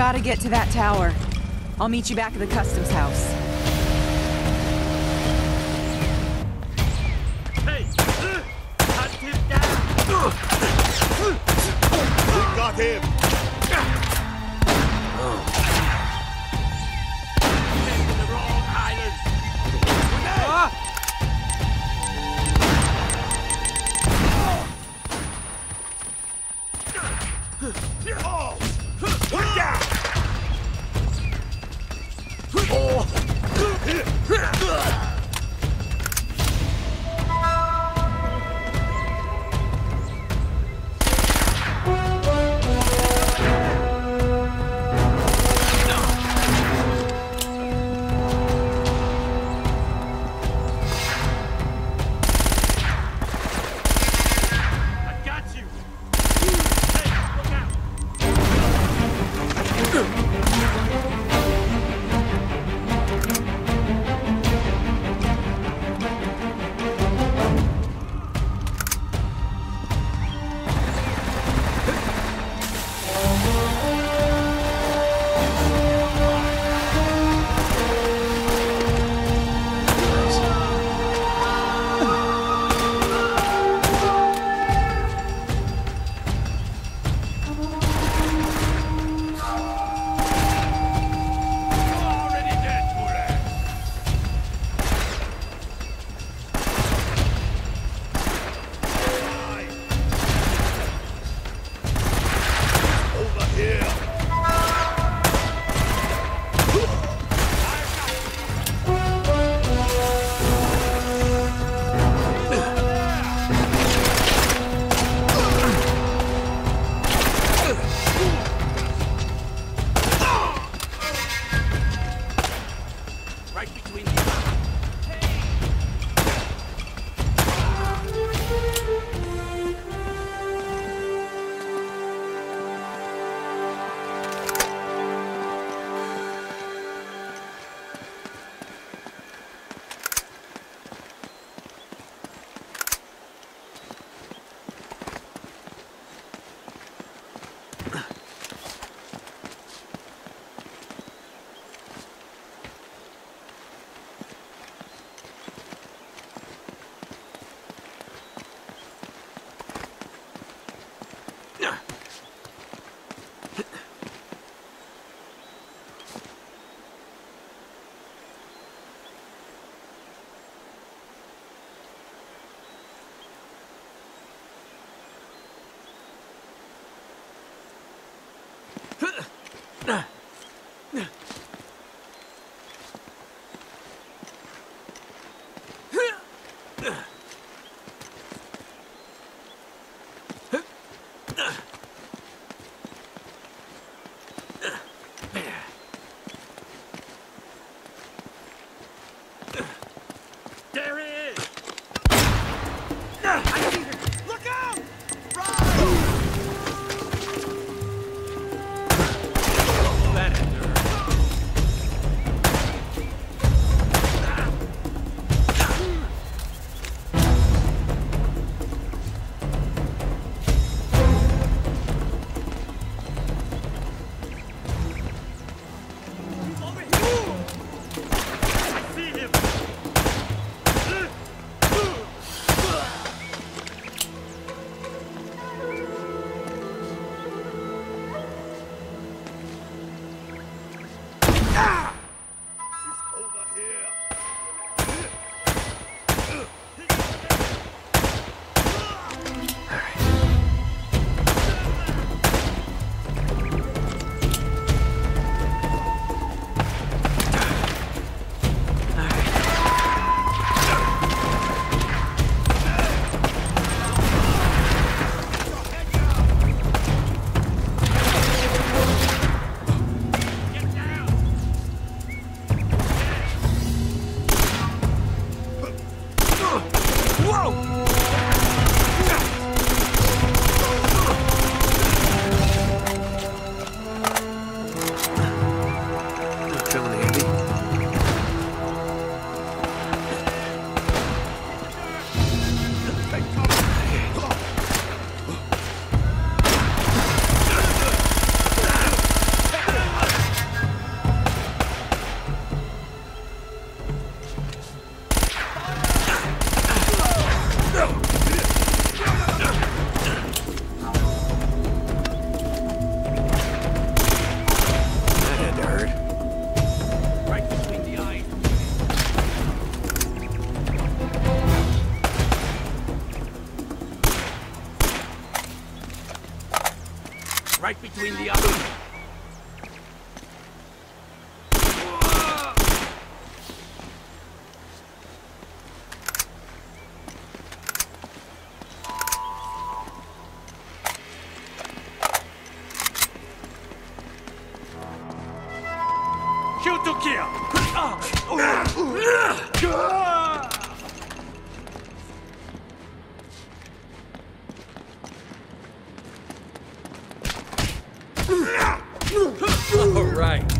gotta get to that tower. I'll meet you back at the customs house. Hey! Him down! We got him! Already Right between you. All right.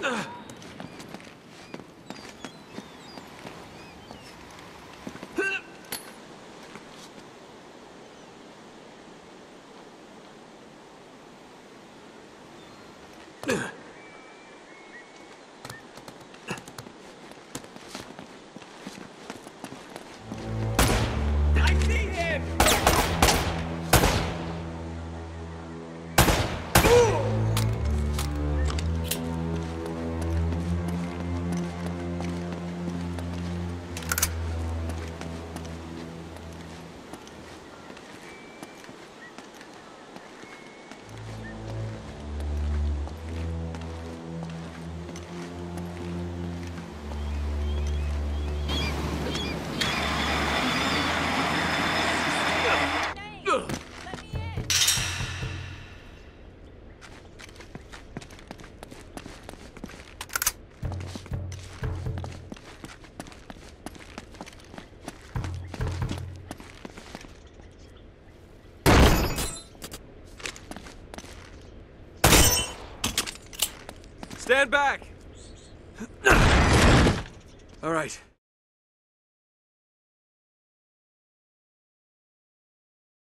I Stand back! All right.